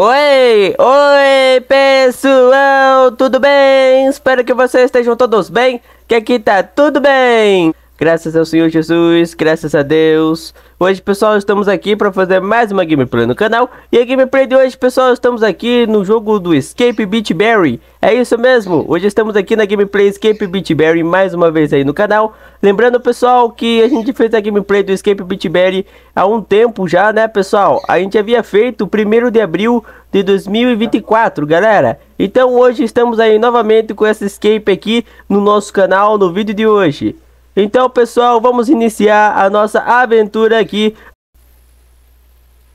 Oi, oi pessoal, tudo bem? Espero que vocês estejam todos bem, que aqui tá tudo bem. Graças ao Senhor Jesus, graças a Deus. Hoje, pessoal, estamos aqui para fazer mais uma gameplay no canal. E a gameplay de hoje, pessoal, estamos aqui no jogo do Escape Beach Berry. É isso mesmo, hoje estamos aqui na gameplay Escape Beach Berry mais uma vez aí no canal. Lembrando, pessoal, que a gente fez a gameplay do Escape Beach Berry há um tempo já, né, pessoal? A gente havia feito o 1 de abril de 2024, galera. Então hoje estamos aí novamente com essa Escape aqui no nosso canal, no vídeo de hoje. Então, pessoal, vamos iniciar a nossa aventura aqui.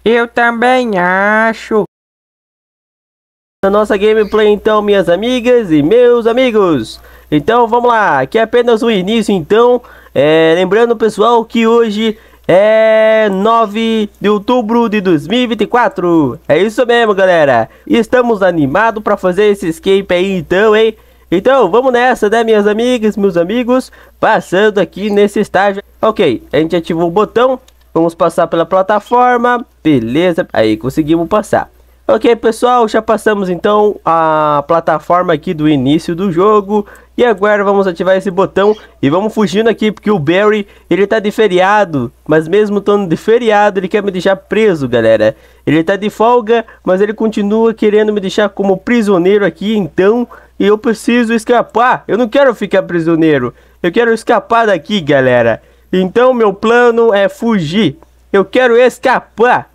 Eu também acho. Na nossa gameplay, então, minhas amigas e meus amigos. Então, vamos lá. Aqui é apenas o início, então. É, lembrando, pessoal, que hoje é 9 de outubro de 2024. É isso mesmo, galera. Estamos animados para fazer esse escape aí, então, hein? Então, vamos nessa, né, minhas amigas, meus amigos? Passando aqui nesse estágio. Ok, a gente ativou o botão. Vamos passar pela plataforma. Beleza, aí conseguimos passar. Ok, pessoal, já passamos então a plataforma aqui do início do jogo. E agora vamos ativar esse botão e vamos fugindo aqui, porque o Barry, ele tá de feriado. Mas mesmo estando de feriado, ele quer me deixar preso, galera. Ele tá de folga, mas ele continua querendo me deixar como prisioneiro aqui, então e eu preciso escapar. Eu não quero ficar prisioneiro. Eu quero escapar daqui, galera. Então meu plano é fugir. Eu quero escapar.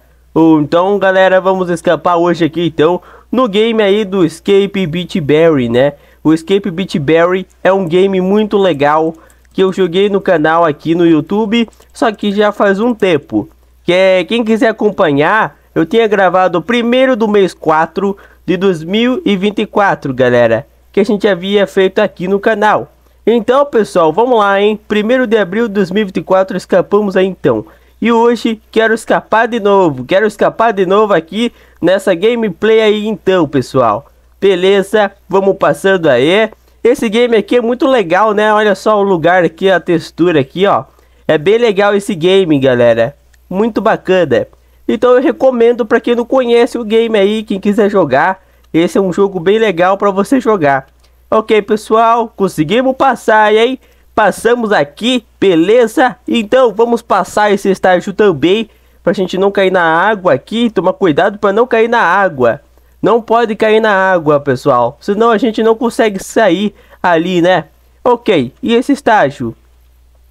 Então, galera, vamos escapar hoje aqui, então, no game aí do Escape Beach Berry, né? O Escape Beach Berry é um game muito legal que eu joguei no canal aqui no YouTube, só que já faz um tempo. Que é, quem quiser acompanhar, eu tinha gravado o primeiro do mês 4 de 2024, galera, que a gente havia feito aqui no canal. Então, pessoal, vamos lá, hein? 1 de abril de 2024, escapamos aí então. E hoje quero escapar de novo, quero escapar de novo aqui nessa gameplay aí então, pessoal. Beleza, vamos passando aí. Esse game aqui é muito legal, né? Olha só o lugar aqui, a textura aqui, ó. É bem legal esse game, galera. Muito bacana. Então eu recomendo para quem não conhece o game aí, quem quiser jogar, esse é um jogo bem legal para você jogar. Ok, pessoal, conseguimos passar e aí passamos aqui, beleza? Então vamos passar esse estágio também para a gente não cair na água aqui, tomar cuidado para não cair na água. Não pode cair na água, pessoal, senão a gente não consegue sair ali, né? Ok, e esse estágio?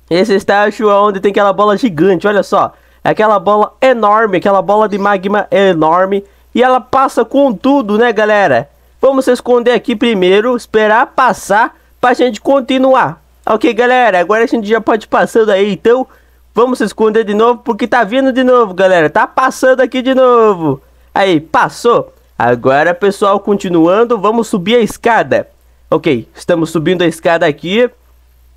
Esse estágio é onde tem aquela bola gigante, olha só. Aquela bola enorme, aquela bola de magma enorme. E ela passa com tudo, né, galera? Vamos se esconder aqui primeiro, esperar passar pra gente continuar. Ok, galera, agora a gente já pode ir passando aí, então vamos se esconder de novo, porque tá vindo de novo, galera. Tá passando aqui de novo. Aí, passou. Agora, pessoal, continuando, vamos subir a escada. Ok, estamos subindo a escada aqui.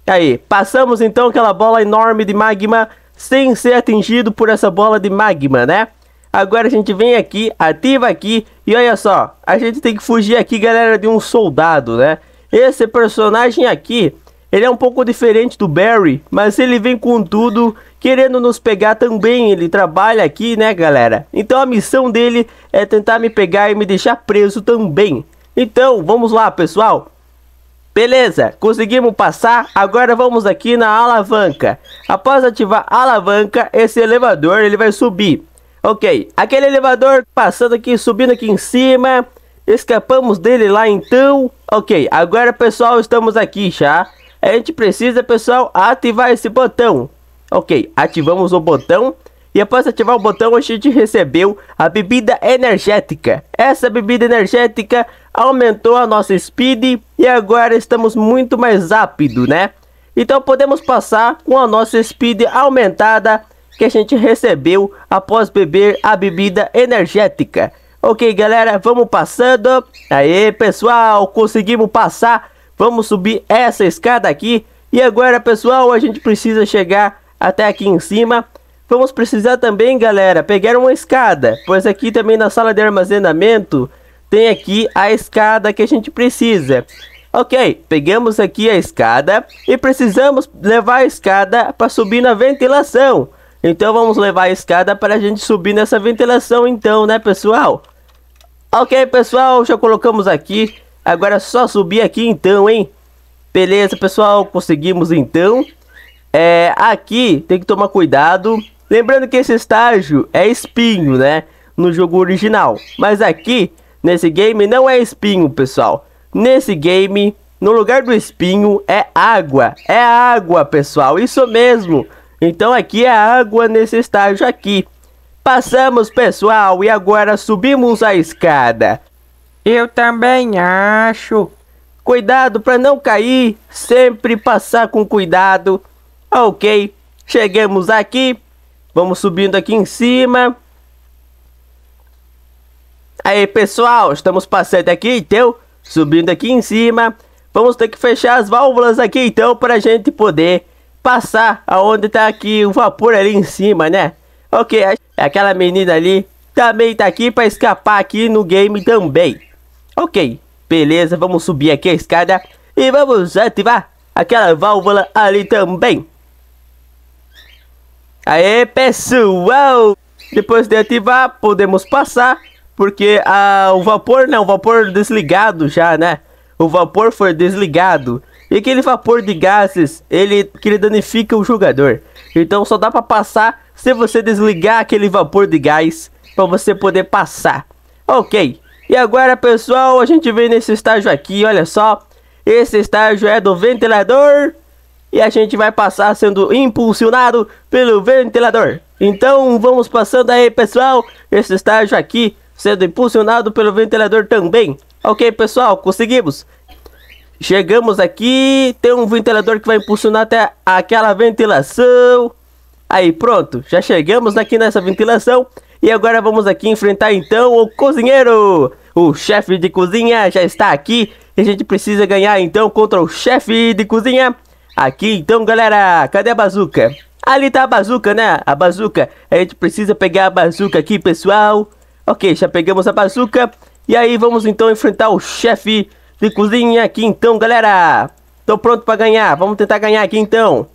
Aí, passamos então aquela bola enorme de magma sem ser atingido por essa bola de magma, né? Agora a gente vem aqui, ativa aqui e olha só, a gente tem que fugir aqui, galera, de um soldado, né? Esse personagem aqui, ele é um pouco diferente do Barry, mas ele vem com tudo, querendo nos pegar também. Ele trabalha aqui, né, galera? Então a missão dele é tentar me pegar e me deixar preso também. Então, vamos lá, pessoal. Beleza, conseguimos passar, agora vamos aqui na alavanca. Após ativar a alavanca, esse elevador ele vai subir. Ok, aquele elevador passando aqui, subindo aqui em cima. Escapamos dele lá então. Ok, agora pessoal, estamos aqui já. A gente precisa, pessoal, ativar esse botão. Ok, ativamos o botão. E após ativar o botão, a gente recebeu a bebida energética. Essa bebida energética aumentou a nossa speed e agora estamos muito mais rápido, né? Então podemos passar com a nossa speed aumentada que a gente recebeu após beber a bebida energética. Ok, galera, vamos passando. Aí, pessoal, conseguimos passar. Vamos subir essa escada aqui. E agora, pessoal, a gente precisa chegar até aqui em cima. Vamos precisar também, galera, pegar uma escada. Pois aqui também na sala de armazenamento tem aqui a escada que a gente precisa. Ok, pegamos aqui a escada e precisamos levar a escada para subir na ventilação. Então vamos levar a escada para a gente subir nessa ventilação então, né pessoal? Ok, pessoal, já colocamos aqui. Agora é só subir aqui então, hein? Beleza, pessoal, conseguimos então. É, aqui tem que tomar cuidado. Lembrando que esse estágio é espinho, né? No jogo original. Mas aqui, nesse game, não é espinho, pessoal. Nesse game, no lugar do espinho, é água. É água, pessoal. Isso mesmo. Então aqui é água nesse estágio aqui. Passamos, pessoal, e agora subimos a escada. Eu também acho. Cuidado para não cair, sempre passar com cuidado. Ok, chegamos aqui. Vamos subindo aqui em cima. Aí, pessoal, estamos passando aqui, então, subindo aqui em cima. Vamos ter que fechar as válvulas aqui, então, para a gente poder passar aonde tá aqui o vapor ali em cima, né? Ok, aquela menina ali também tá aqui para escapar aqui no game também. Ok, beleza, vamos subir aqui a escada e vamos ativar aquela válvula ali também. Aê, pessoal! Depois de ativar, podemos passar, porque ah, o vapor, não, o vapor desligado já, né? O vapor foi desligado. E aquele vapor de gases, ele, que ele danifica o jogador. Então só dá para passar se você desligar aquele vapor de gás para você poder passar. Ok. E agora, pessoal, a gente vem nesse estágio aqui, olha só. Esse estágio é do ventilador e a gente vai passar sendo impulsionado pelo ventilador. Então, vamos passando aí, pessoal, esse estágio aqui sendo impulsionado pelo ventilador também. Ok, pessoal, conseguimos. Chegamos aqui, tem um ventilador que vai impulsionar até aquela ventilação. Aí, pronto, já chegamos aqui nessa ventilação. E agora vamos aqui enfrentar então o cozinheiro. O chefe de cozinha já está aqui. E a gente precisa ganhar então contra o chefe de cozinha. Aqui então, galera, cadê a bazuca? Ali tá a bazuca, né? A bazuca. A gente precisa pegar a bazuca aqui, pessoal. Ok, já pegamos a bazuca. E aí vamos então enfrentar o chefe de cozinha aqui então, galera. Tô pronto para ganhar. Vamos tentar ganhar aqui então.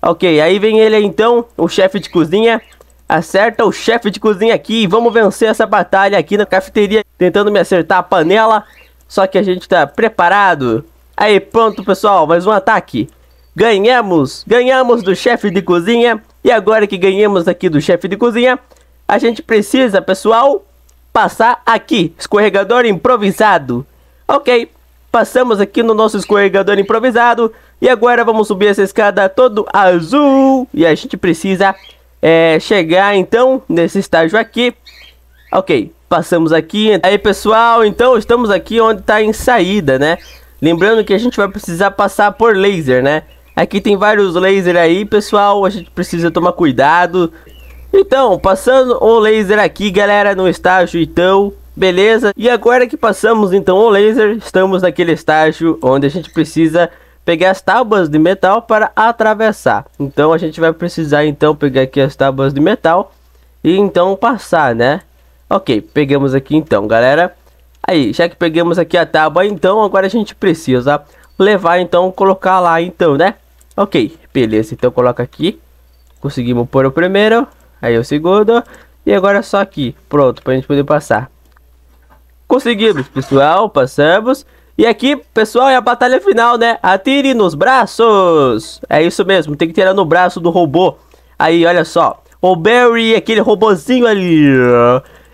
Ok, aí vem ele então, o chefe de cozinha. Acerta o chefe de cozinha aqui. Vamos vencer essa batalha aqui na cafeteria. Tentando me acertar a panela. Só que a gente tá preparado. Aí, pronto, pessoal. Mais um ataque. Ganhamos. Ganhamos do chefe de cozinha. E agora que ganhamos aqui do chefe de cozinha, a gente precisa, pessoal, passar aqui. Escorregador improvisado. Ok. Passamos aqui no nosso escorregador improvisado. E agora vamos subir essa escada todo azul. E a gente precisa é, chegar então nesse estágio aqui. Ok, passamos aqui. Aí pessoal, então estamos aqui onde está em saída, né? Lembrando que a gente vai precisar passar por laser, né? Aqui tem vários lasers aí, pessoal. A gente precisa tomar cuidado. Então, passando o laser aqui, galera, no estágio então Beleza? E agora que passamos então o laser, estamos naquele estágio onde a gente precisa pegar as tábuas de metal para atravessar. Então a gente vai precisar então pegar aqui as tábuas de metal e então passar, né? Ok, pegamos aqui então, galera. Aí, já que pegamos aqui a tábua, então agora a gente precisa levar então, colocar lá então, né? Ok, beleza, então coloca aqui. Conseguimos pôr o primeiro, aí o segundo e agora só aqui, pronto, para a gente poder passar. Conseguimos, pessoal, passamos. E aqui, pessoal, é a batalha final, né? Atire nos braços. É isso mesmo, tem que tirar no braço do robô. Aí, olha só. O Barry, aquele robozinho ali.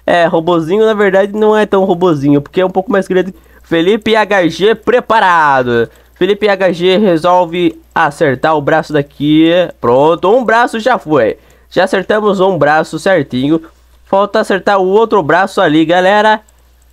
É, robozinho, na verdade, não é tão robozinho, porque é um pouco mais grande. Felipe HG preparado. Felipe HG resolve acertar o braço daqui. Pronto, um braço já foi. Já acertamos um braço certinho. Falta acertar o outro braço ali, galera.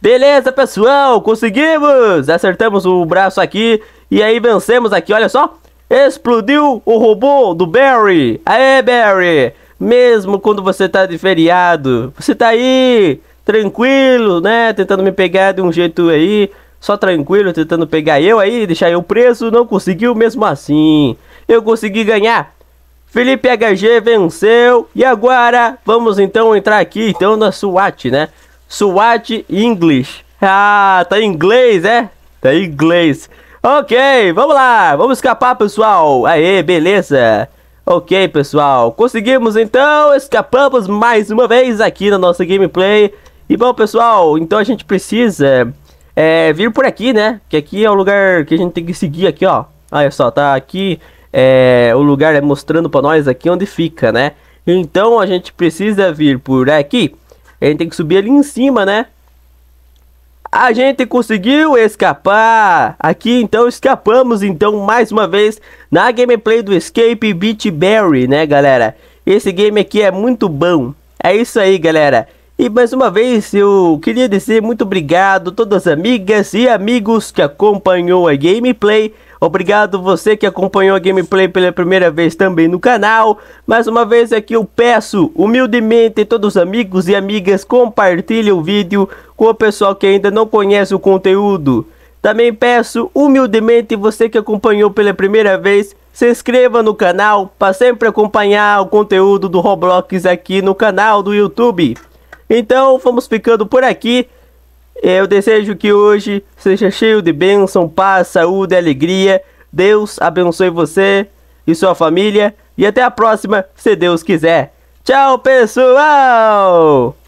Beleza, pessoal, conseguimos! Acertamos o braço aqui e aí vencemos aqui, olha só. Explodiu o robô do Barry. Aê, Barry! Mesmo quando você tá de feriado, você tá aí, tranquilo, né? Tentando me pegar de um jeito aí, só tranquilo, tentando pegar eu aí, deixar eu preso, não conseguiu mesmo assim. Eu consegui ganhar. Felipe HG venceu. E agora, vamos então entrar aqui então na SWAT, né? SWAT English. Ah, tá em inglês, é? Tá em inglês. Ok, vamos lá. Vamos escapar, pessoal. Aê, beleza. Ok, pessoal. Conseguimos, então. Escapamos mais uma vez aqui na nossa gameplay. E bom, pessoal, então a gente precisa é, vir por aqui, né? Que aqui é o lugar que a gente tem que seguir aqui, ó. Olha só, tá aqui é, o lugar é mostrando para nós aqui onde fica, né? Então a gente precisa vir por aqui. A gente tem que subir ali em cima, né? A gente conseguiu escapar! Aqui então escapamos então mais uma vez na gameplay do Escape Beach Berry, né galera? Esse game aqui é muito bom. É isso aí galera. E mais uma vez eu queria dizer muito obrigado a todas as amigas e amigos que acompanhou a gameplay. Obrigado você que acompanhou a gameplay pela primeira vez também no canal. Mais uma vez aqui eu peço humildemente todos os amigos e amigas compartilhem o vídeo com o pessoal que ainda não conhece o conteúdo. Também peço humildemente você que acompanhou pela primeira vez, se inscreva no canal para sempre acompanhar o conteúdo do Roblox aqui no canal do YouTube. Então vamos ficando por aqui. Eu desejo que hoje seja cheio de bênção, paz, saúde alegria. Deus abençoe você e sua família. E até a próxima, se Deus quiser. Tchau, pessoal!